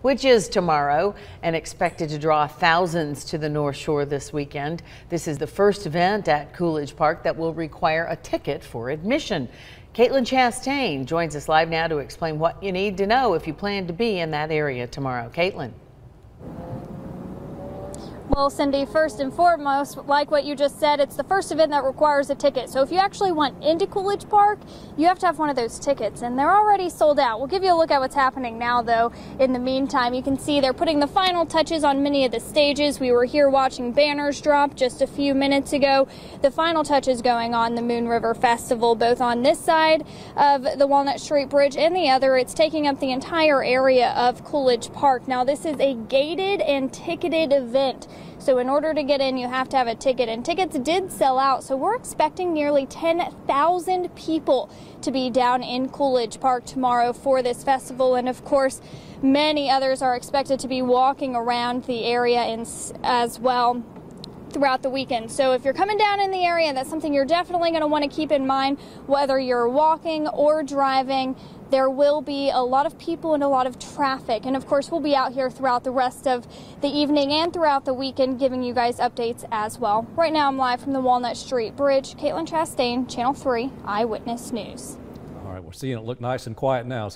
which is tomorrow and expected to draw thousands to the North Shore this weekend. This is the first event at Coolidge Park that will require a ticket for admission. Caitlin Chastain joins us live now to explain what you need to know if you plan to be in that area tomorrow. Caitlin. Well, Cindy, first and foremost, like what you just said, it's the first event that requires a ticket. So if you actually want into Coolidge Park, you have to have one of those tickets, and they're already sold out. We'll give you a look at what's happening now, though. In the meantime, you can see they're putting the final touches on many of the stages. We were here watching banners drop just a few minutes ago. The final touches going on the Moon River Festival, both on this side of the Walnut Street Bridge and the other. It's taking up the entire area of Coolidge Park. Now, this is a gated and ticketed event. So in order to get in, you have to have a ticket, and tickets did sell out. So we're expecting nearly 10,000 people to be down in Coolidge Park tomorrow for this festival. And of course, many others are expected to be walking around the area in, as well throughout the weekend. So if you're coming down in the area, that's something you're definitely going to want to keep in mind, whether you're walking or driving there will be a lot of people and a lot of traffic. And of course, we'll be out here throughout the rest of the evening and throughout the weekend giving you guys updates as well. Right now, I'm live from the Walnut Street Bridge. Caitlin Chastain, Channel 3 Eyewitness News. All right, we're seeing it look nice and quiet now.